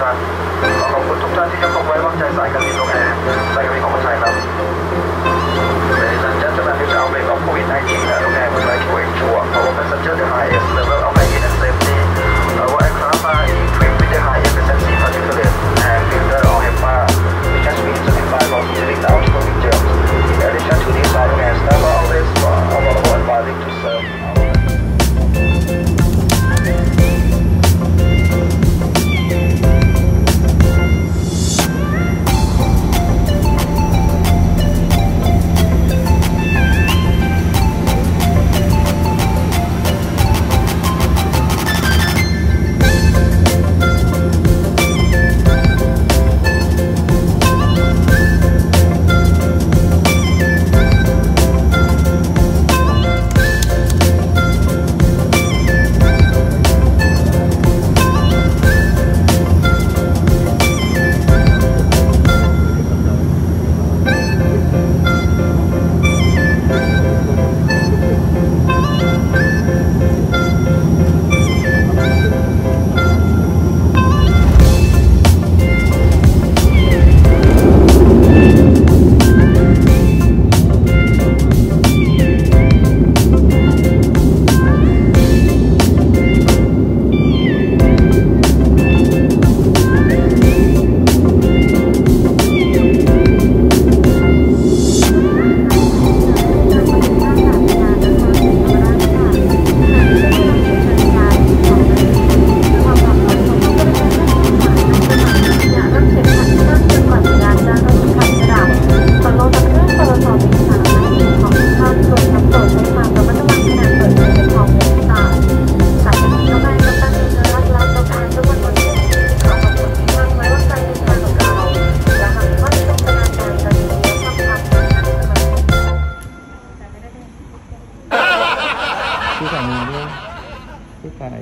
traffic. cả mình luôn chúc phải